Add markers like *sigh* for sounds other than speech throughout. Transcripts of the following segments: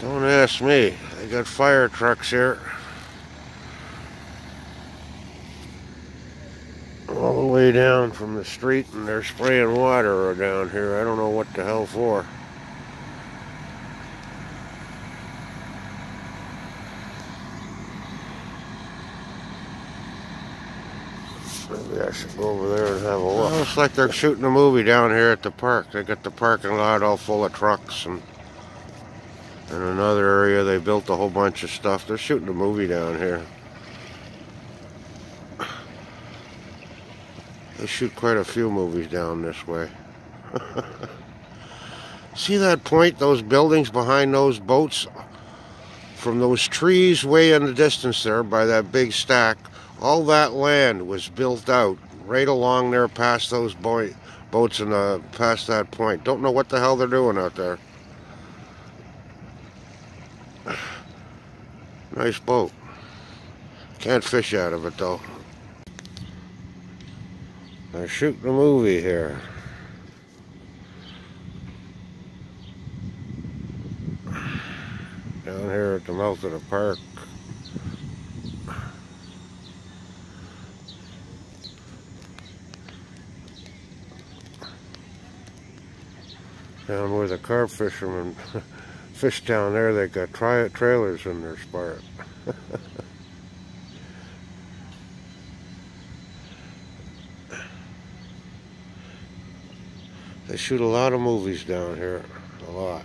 Don't ask me. They got fire trucks here. All the way down from the street and they're spraying water down here. I don't know what the hell for. Maybe I should go over there and have a look. looks like they're shooting a movie down here at the park. They got the parking lot all full of trucks and in another area they built a whole bunch of stuff. They're shooting a movie down here. They shoot quite a few movies down this way. *laughs* See that point, those buildings behind those boats? From those trees way in the distance there by that big stack, all that land was built out right along there past those boats and past that point. Don't know what the hell they're doing out there. Nice boat. Can't fish out of it though. They're shooting a movie here. Down here at the mouth of the park. Down where the carp fishermen *laughs* fish down there, they got tri trailers in their spot. *laughs* they shoot a lot of movies down here, a lot.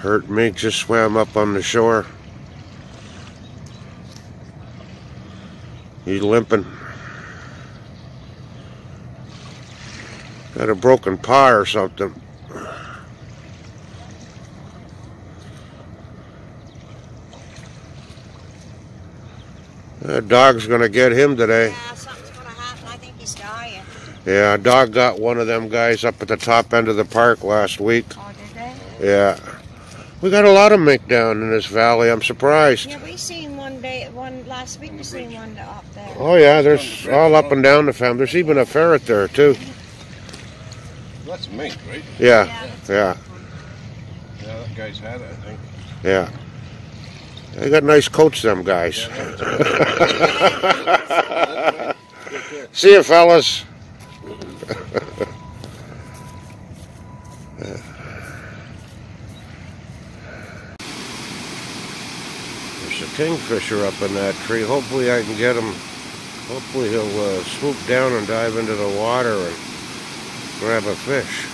Hurt Mink just swam up on the shore. He's limping. Got a broken paw or something. That dog's gonna get him today. Yeah, something's gonna happen. I think he's dying. Yeah, a dog got one of them guys up at the top end of the park last week. Oh, did they? Yeah. We got a lot of mink down in this valley. I'm surprised. Yeah, we seen one day, one last week. We seen one up there. Oh yeah, there's all up and down the farm. There's even a ferret there too. That's mink, right? Yeah, that's yeah, Yeah, that guy's had it, I think. yeah. They got nice coats, them guys. *laughs* See you, fellas. There's a kingfisher up in that tree. Hopefully I can get him. Hopefully he'll uh, swoop down and dive into the water and grab a fish.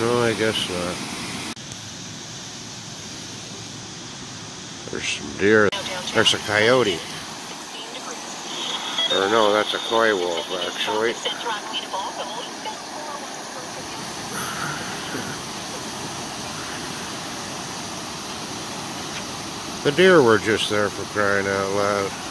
No, I guess not. There's some deer. There's a coyote. Or no, that's a coywolf, actually. *laughs* The deer were just there for crying out loud.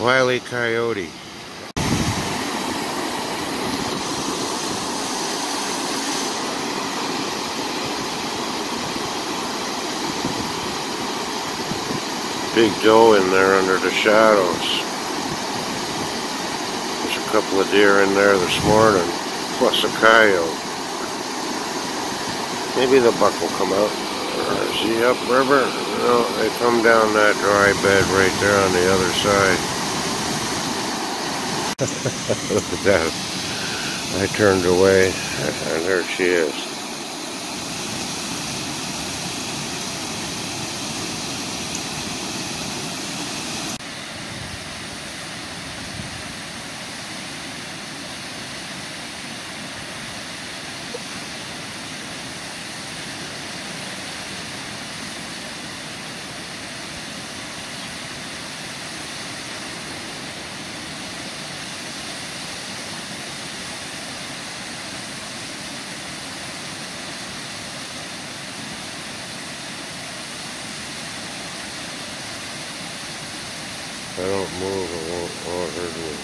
Wile E. Coyote. Big doe in there under the shadows. There's a couple of deer in there this morning, plus a coyote. Maybe the buck will come out. Uh, is he upriver? No, they come down that dry bed right there on the other side. Look *laughs* at that. I turned away, and there she is. I don't move, it won't, won't hurt me.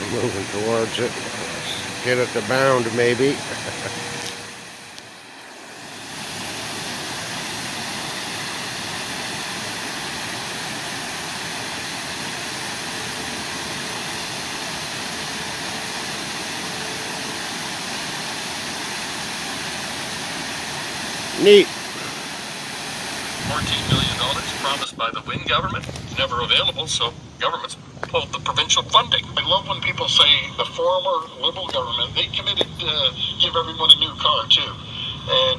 I'm moving towards it. Get at the bound, maybe. Neat. $14 million promised by the Wynne government, never available, so government's pulled the provincial funding. I love when people say the former Liberal government, they committed to give everyone a new car, too.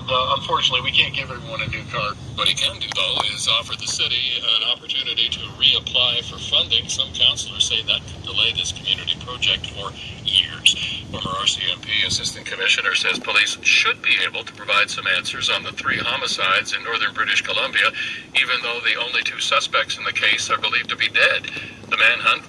Uh, unfortunately, we can't give everyone a new car. What he can do, though, is offer the city an opportunity to reapply for funding. Some councillors say that could delay this community project for years. Former RCMP Assistant Commissioner says police should be able to provide some answers on the three homicides in northern British Columbia, even though the only two suspects in the case are believed to be dead. The manhunt